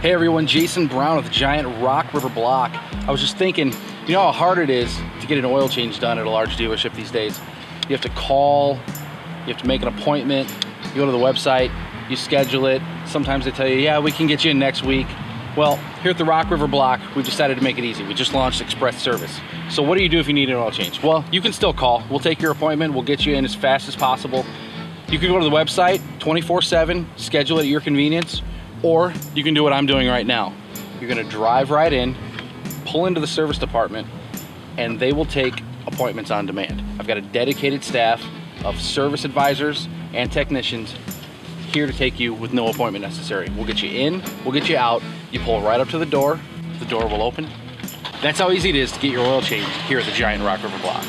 Hey everyone, Jason Brown with Giant Rock River Block. I was just thinking, you know how hard it is to get an oil change done at a large dealership these days? You have to call, you have to make an appointment, you go to the website, you schedule it. Sometimes they tell you, yeah, we can get you in next week. Well, here at the Rock River Block, we've decided to make it easy. We just launched express service. So what do you do if you need an oil change? Well, you can still call. We'll take your appointment. We'll get you in as fast as possible. You can go to the website 24-7, schedule it at your convenience, or you can do what I'm doing right now. You're gonna drive right in, pull into the service department, and they will take appointments on demand. I've got a dedicated staff of service advisors and technicians here to take you with no appointment necessary. We'll get you in, we'll get you out. You pull right up to the door, the door will open. That's how easy it is to get your oil changed here at the Giant Rock River Block.